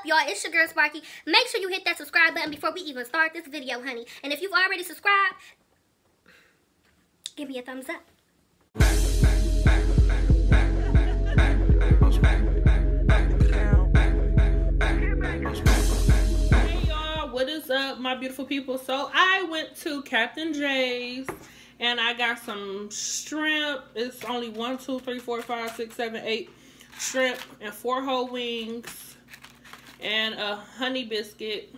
up, y'all? It's your girl, Sparky. Make sure you hit that subscribe button before we even start this video, honey. And if you've already subscribed, give me a thumbs up. Hey y'all, what is up, my beautiful people? So I went to Captain Jay's and I got some shrimp. It's only one, two, three, four, five, six, seven, eight shrimp and four whole wings and a honey biscuit,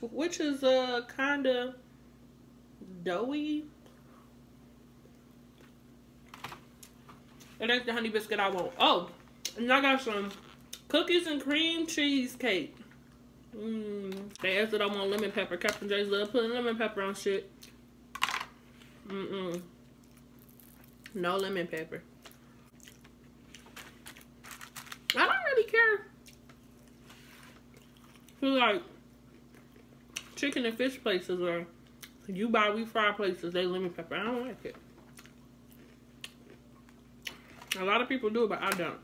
which is a uh, kind of doughy. And that's the honey biscuit I want. Oh, and I got some cookies and cream cheesecake. Mmm. They asked that I want lemon pepper. Captain Jay's love putting lemon pepper on shit. Mm-mm. No lemon pepper. I don't really care. Who like chicken and fish places or you buy we fry places, they lemon pepper. I don't like it. A lot of people do, but I don't.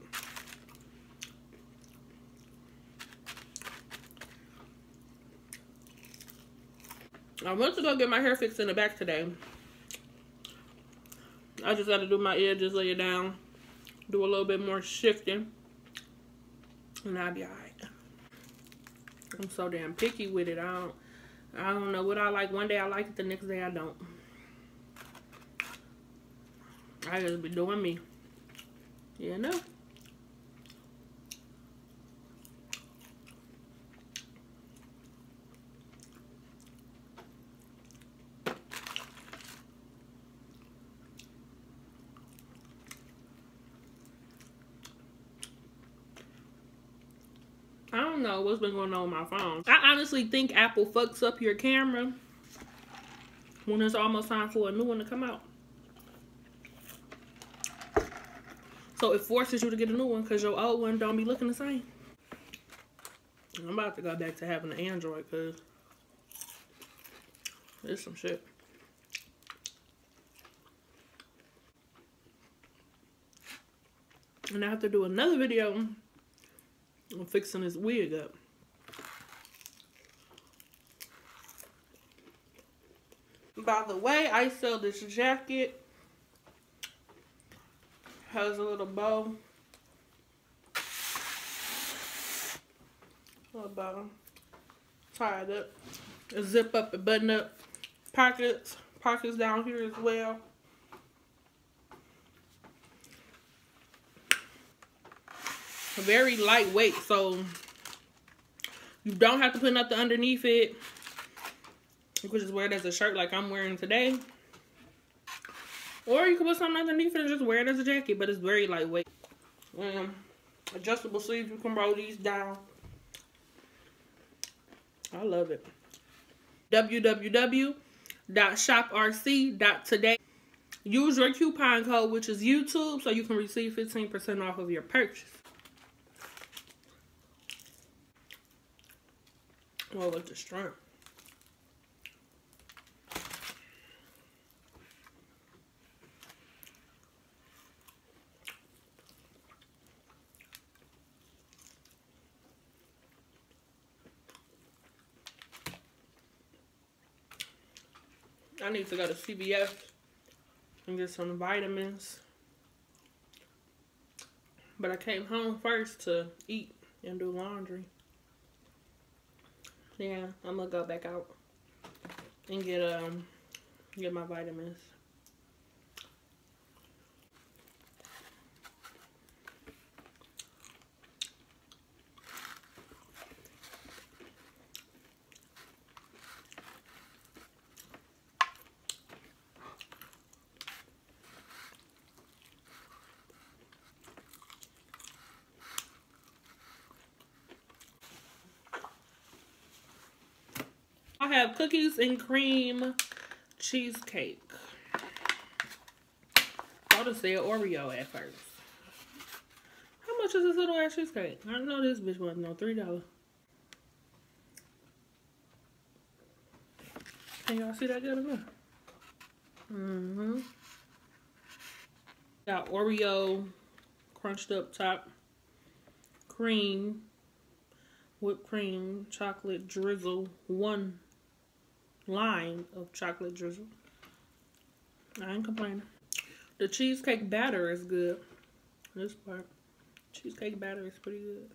I went to go get my hair fixed in the back today. I just got to do my edges, lay it down, do a little bit more shifting, and I'll be alright. I'm so damn picky with it. I don't, I don't know what I like. One day I like it, the next day I don't. I just be doing me. You know? Know what's been going on with my phone. I honestly think Apple fucks up your camera when it's almost time for a new one to come out. So it forces you to get a new one because your old one don't be looking the same. I'm about to go back to having an Android because there's some shit. And I have to do another video I'm fixing this wig up. By the way, I sell this jacket. Has a little bow. Little bow. Tied up. A zip up and button up. Pockets. Pockets down here as well. Very lightweight so you don't have to put nothing underneath it. You could just wear it as a shirt like I'm wearing today. Or you can put something underneath it and just wear it as a jacket but it's very lightweight. Um, adjustable sleeves you can roll these down. I love it. www.shoprc.today use your coupon code which is YouTube so you can receive 15% off of your purchase Oh. I need to go to CVS and get some vitamins. But I came home first to eat and do laundry yeah, I'm gonna go back out and get um get my vitamins. I have cookies and cream cheesecake. I would have said Oreo at first. How much is this little ass cheesecake? I know this bitch wasn't no $3. Can y'all see that good enough? Mm-hmm. Got Oreo crunched up top cream whipped cream chocolate drizzle. One line of chocolate drizzle. I ain't complaining. The cheesecake batter is good. This part. Cheesecake batter is pretty good.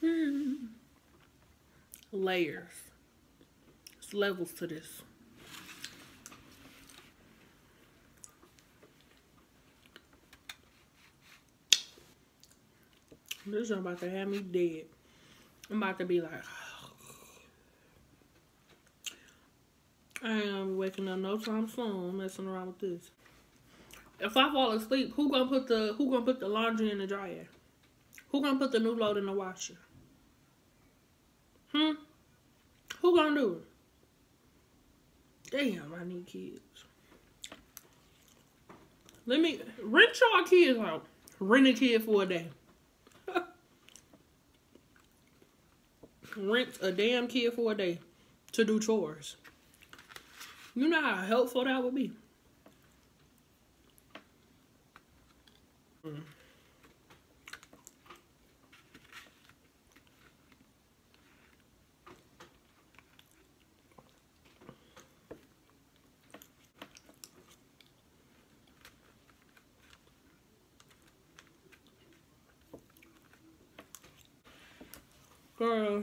Hmm. Layers. There's levels to this. This is about to have me dead. I'm about to be like, I am waking up no time soon messing around with this. If I fall asleep, who gonna put the who gonna put the laundry in the dryer? Who gonna put the new load in the washer? Hmm? Who gonna do it? Damn, I need kids. Let me rent y'all kids out. Rent a kid for a day. Rent a damn kid for a day to do chores. You know how helpful that would be. Mm. Girl.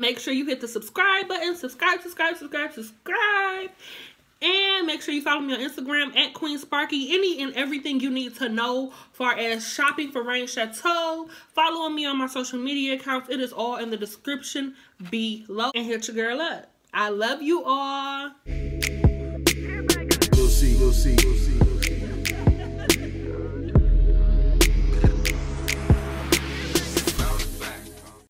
Make sure you hit the subscribe button. Subscribe, subscribe, subscribe, subscribe. And make sure you follow me on Instagram at Queen Sparky. Any and everything you need to know far as shopping for Reines Chateau. Follow me on my social media accounts. It is all in the description below. And hit your girl up. I love you all. We'll see, we'll see, we'll see.